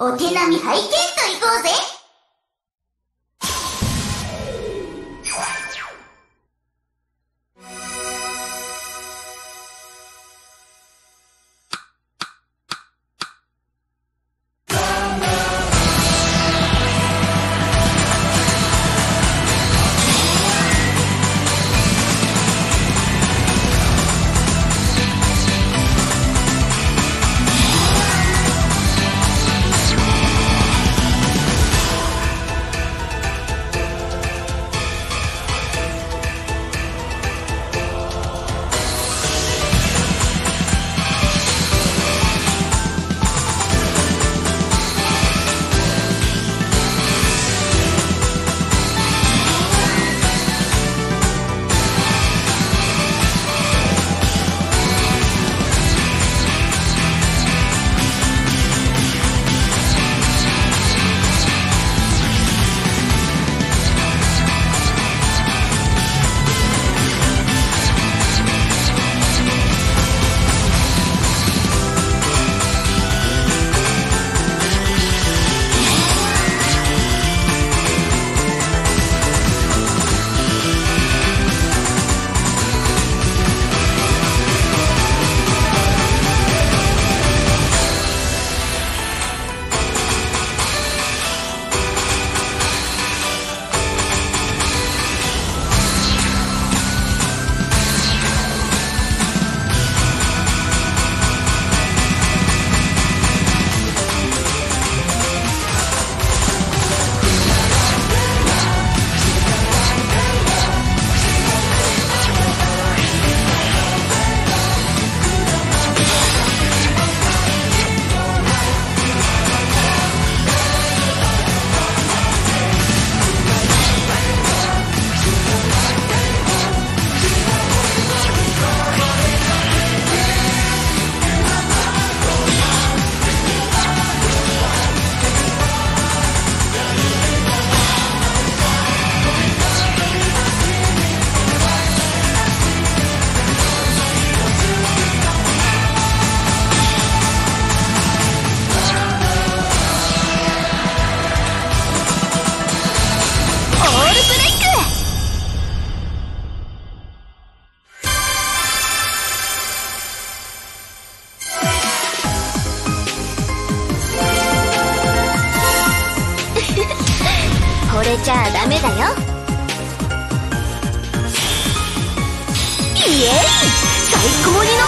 お手並み拝見といこうぜ。れちゃダメだよ。イエイ！最高にの